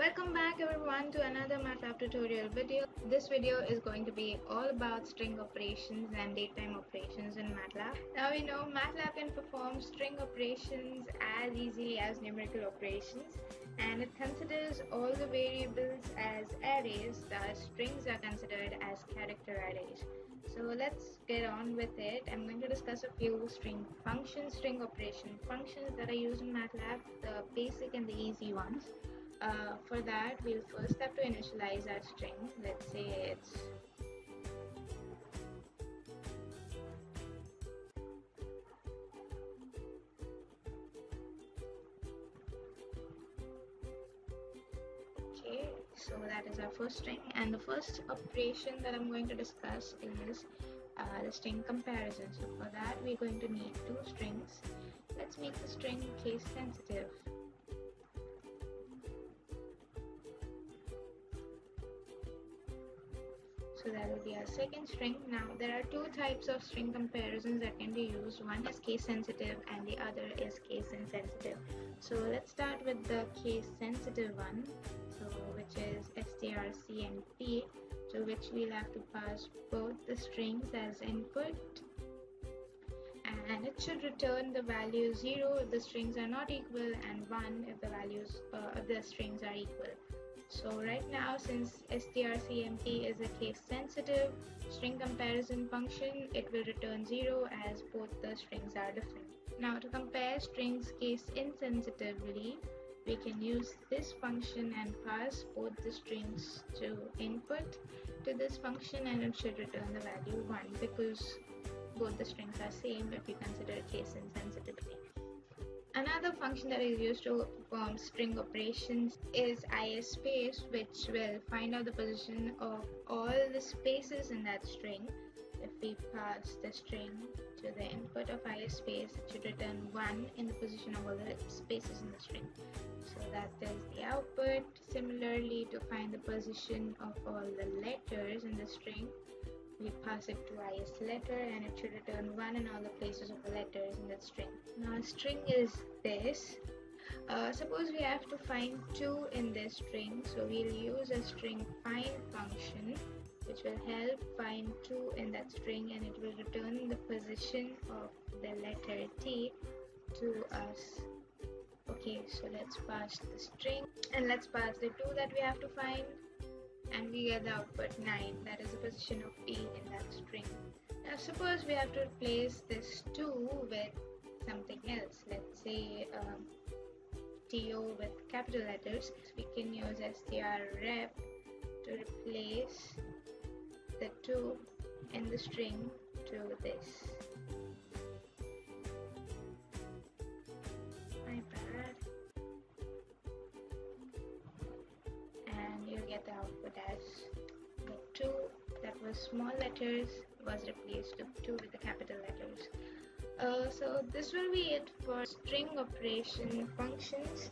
Welcome back everyone to another MATLAB tutorial video. This video is going to be all about string operations and datetime operations in MATLAB. Now we know MATLAB can perform string operations as easily as numerical operations and it considers all the variables as arrays, thus strings are considered as character arrays. So let's get on with it. I'm going to discuss a few string functions, string operation functions that I use in MATLAB, the basic and the easy ones. Uh, for that, we'll first have to initialize our string. Let's say it's okay so that is our first string. And the first operation that I'm going to discuss is uh, the string comparison. So for that we're going to need two strings. Let's make the string case sensitive our second string. Now there are two types of string comparisons that can be used. One is case sensitive and the other is case insensitive. So let's start with the case sensitive one so which is strcmp to which we'll have to pass both the strings as input. And it should return the value 0 if the strings are not equal and 1 if the values uh, of the strings are equal so right now since strcmp is a case sensitive string comparison function, it will return 0 as both the strings are different. Now to compare strings case insensitively, we can use this function and pass both the strings to input to this function and it should return the value 1 because both the strings are same if you consider case insensitivity. Another function that is used to perform string operations is isspace which will find out the position of all the spaces in that string. If we pass the string to the input of isspace, it should return 1 in the position of all the spaces in the string. So that is the output. Similarly, to find the position of all the letters in the string, we pass it to isletter and it should return 1 in all the places of the letters in that string. Now a string is this. Uh, suppose we have to find 2 in this string so we'll use a string find function which will help find 2 in that string and it will return the position of the letter T to us. Okay, so let's pass the string and let's pass the 2 that we have to find and we get the output 9 that is the position of t that string. Now suppose we have to replace this 2 with something else. Let's say um, to with capital letters. We can use strrep to replace the 2 in the string to this. And you get the output as the 2 was small letters was replaced with 2 with the capital letters. Uh, so this will be it for string operation functions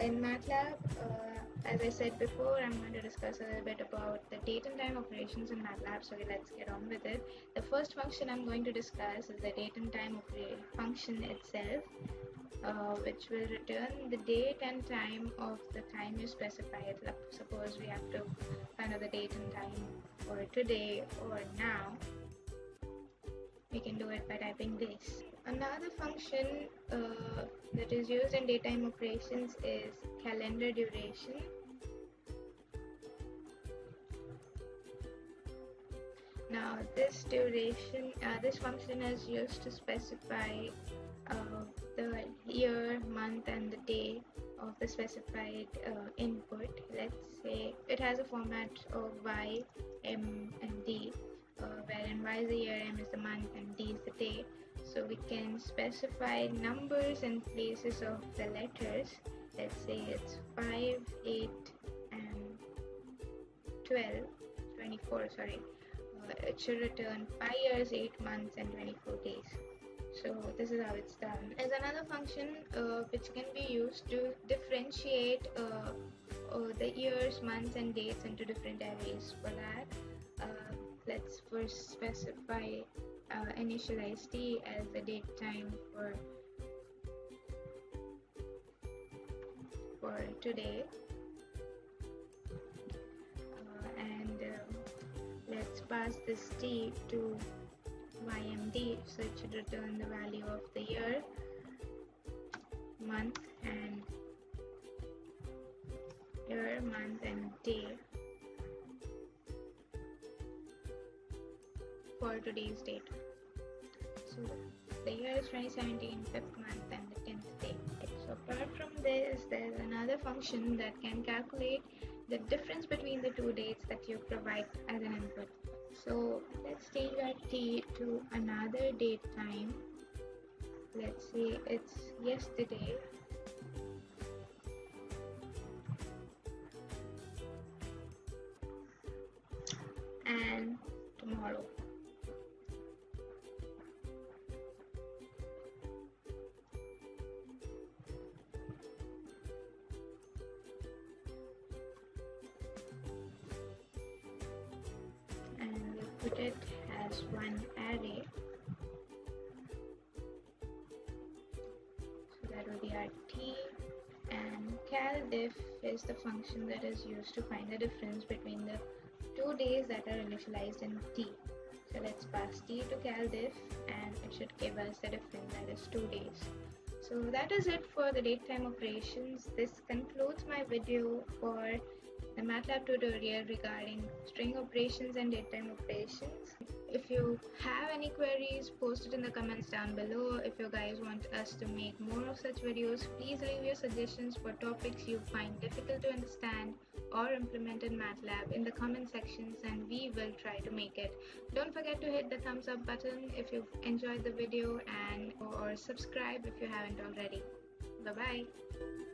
in MATLAB. Uh, as I said before, I'm going to discuss a little bit about the date and time operations in MATLAB, so let's get on with it. The first function I'm going to discuss is the date and time function itself uh, which will return the date and time of the time you specified. Suppose we have to find out the date and time for today or now. We can do it by typing this. Another function uh, that is used in datetime operations is calendar duration. Now this duration, uh, this function is used to specify uh, the year, month, and the day of the specified uh, input. Let's say it has a format of Y, M, and D, uh, wherein Y is the year, M is the month, and D is the day. So we can specify numbers and places of the letters. Let's say it's 5, 8, and 12, 24, sorry. Uh, it should return 5 years, 8 months, and 24 days so this is how it's done as another function uh, which can be used to differentiate uh, uh, the years months and dates into different arrays for that specify uh, initialize t as the date time for for today. Uh, and um, let's pass this t to ymd so it should return the value of the year month and year month and day. For today's date. So the year is 2017 fifth month and the 10th day. So apart from this there's another function that can calculate the difference between the two dates that you provide as an input. So let's change our t to another date time. Let's say it's yesterday it as one array. So that will be our t. And caldiff is the function that is used to find the difference between the two days that are initialized in t. So let's pass t to caldiff and it should give us the difference that is two days. So that is it for the date time operations. This concludes my video for the MATLAB tutorial regarding string operations and datetime operations. If you have any queries, post it in the comments down below. If you guys want us to make more of such videos, please leave your suggestions for topics you find difficult to understand or implement in MATLAB in the comment sections and we will try to make it. Don't forget to hit the thumbs up button if you've enjoyed the video and or subscribe if you haven't already. Bye bye.